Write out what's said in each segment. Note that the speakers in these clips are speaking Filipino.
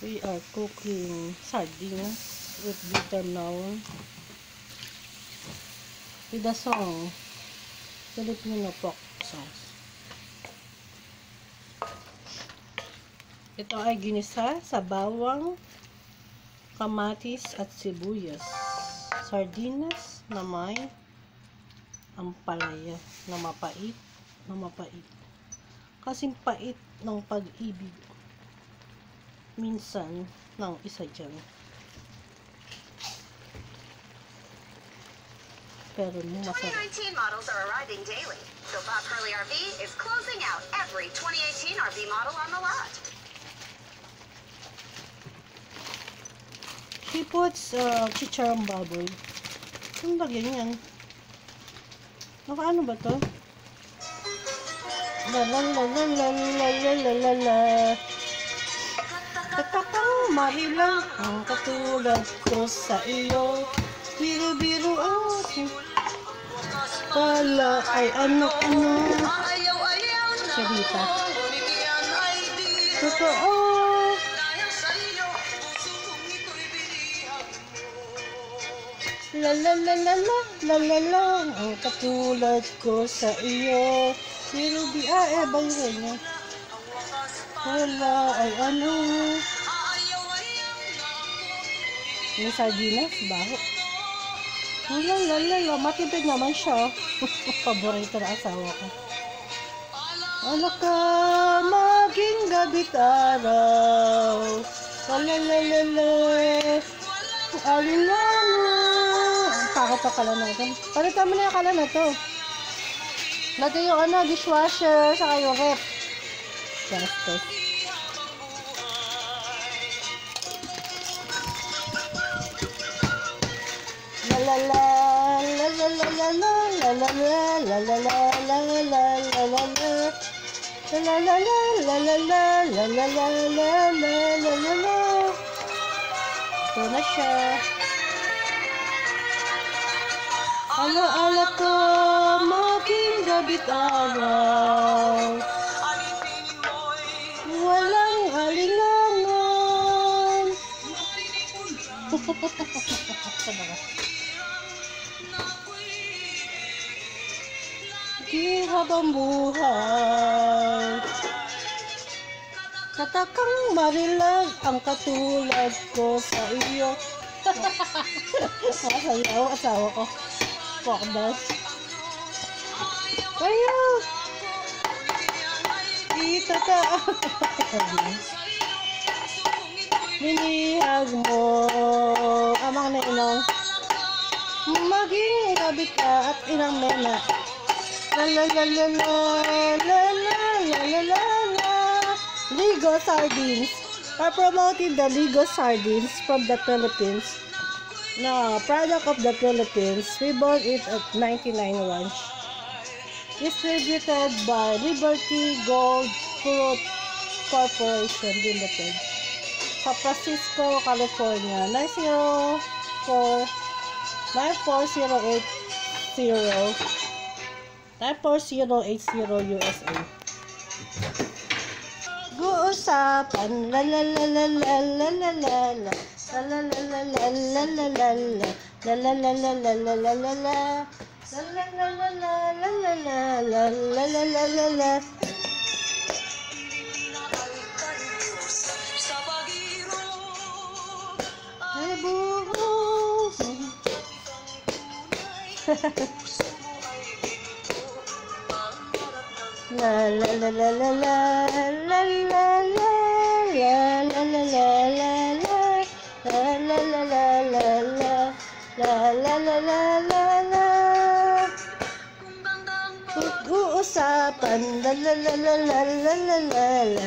We are cooking sardines with bitter melon with a song Filipino pork sauce. Ito ay ginisa sa bawang, kamatis at sibuyas. Sardinas na may ampalaya na mapait, na mapait. Kasing pait ng pag-ibig. Minsan ng isa dyan. Pero masarap. 2019 models are arriving daily, so Bob Hurley RV is closing out every 2018 RV model on the lot. She puts uh, chicharong baboy. Ano lagyan yan? Naka ano ba to? La la la la la la la la la la Katakang mahilang ang katulad ko sa iyo. Biro-biro ang aking pala ay ano-ano. Sarita. Totoo. La la la la la la la la ang katulad ko sa iyo. Pero di ah eh ba yun niya Wala ay ano? May sardinas baho Wala la la la matipid naman siya Paborito na asawa ko. Ano ka? Maging gabit araw La la la la la Alinano Takot pa kala natin. Palitan mo na yung kala na to. Lagay yung ano, dishwasher, saka yung rep. pastas. La la la. Dolaşa. Ala ala to mabinda bitawa. Di habang buhay. Katakang marilag ang katulad ko sa iyo. Masayaw, asawa ko. Pokdas. Kayo! Dito ka. Binihag mo, amang na inong. Maging gabi ka at inang mena. La la la la la la la la la la Ligo sardines are promoting the Ligo sardines from the Philippines. No, product of the Philippines. We bought it at 99 ranch. Distributed by Liberty Gold Fruit Corporation Limited. Sa Francisco, California. 904 94080 94080 USA. Guusapan la la la la la la la la la La la la la la la la la la La la la la la la la la la La la la la la la la la la La la la la la la la la la la la la la la la la La la la la la la La la la la la la Pag-uusapan La la la la la la la la la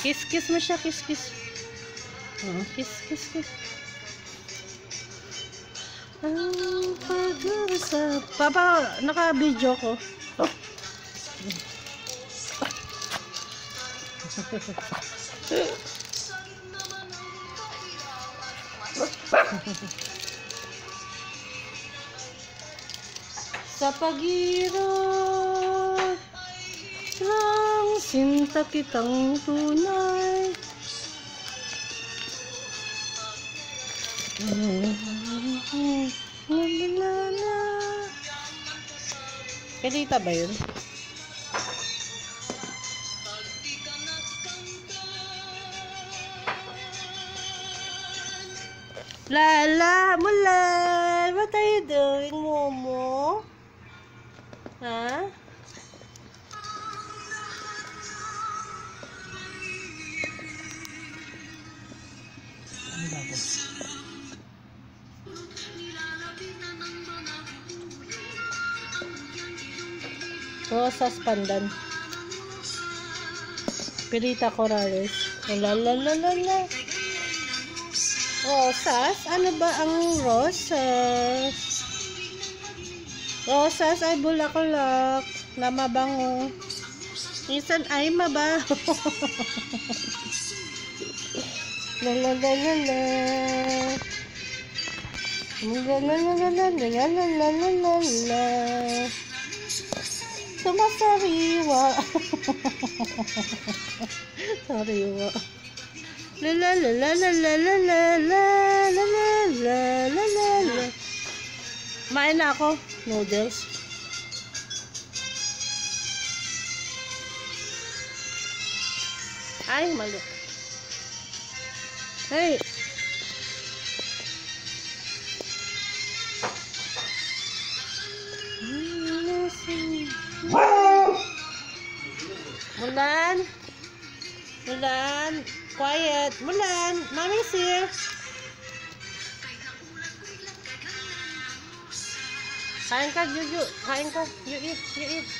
Kiss, kiss mo siya, kiss, kiss. Oh, kiss, kiss, kiss. Ang pag-uusap. Papa, naka-video ko. Sa pag-irap ng sinta kitang tunay. La la la la. Kalita ba yun? Lala, Mulan! What are you doing, Momo? Ha? Ano to? Rosas Pandan. Pirita Corrales. La la la la la. Rosas? Ano ba ang rosas? Rosas ay bulaklak na mabango. Minsan ay mabaho. la la la la la. La la la la la la la la la la la. Sumasariwa. Sariwa. La la la la. Main na ako. Noodles. Ay, mali. Hey. Mulan. Mulan. Quiet. Mulan. Mommy's here. Kain ka, Juju. Kain ka. You eat. You eat.